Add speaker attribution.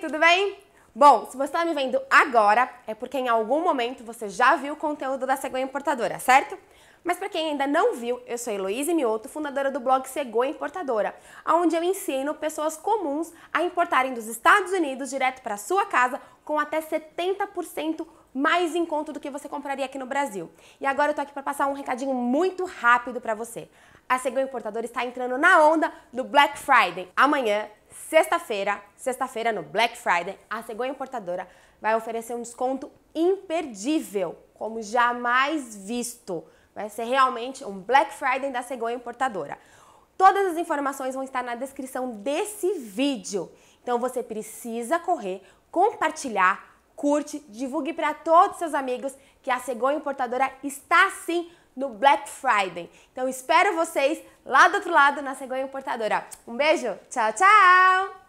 Speaker 1: Tudo bem? Bom, se você está me vendo agora, é porque em algum momento você já viu o conteúdo da Cegonha Importadora, certo? Mas para quem ainda não viu, eu sou Heloísa Mioto, fundadora do blog Cegonha Importadora, onde eu ensino pessoas comuns a importarem dos Estados Unidos direto para sua casa com até 70% mais em conta do que você compraria aqui no Brasil. E agora eu tô aqui para passar um recadinho muito rápido para você. A Cegonha Importadora está entrando na onda do Black Friday. Amanhã, sexta-feira, sexta-feira no Black Friday, a Cegonha Importadora vai oferecer um desconto imperdível, como jamais visto. Vai ser realmente um Black Friday da Cegonha Importadora. Todas as informações vão estar na descrição desse vídeo. Então você precisa correr, compartilhar, curte, divulgue para todos os seus amigos que a Cegonha Importadora está sim no Black Friday. Então espero vocês lá do outro lado na Cegonha Importadora. Um beijo, tchau, tchau!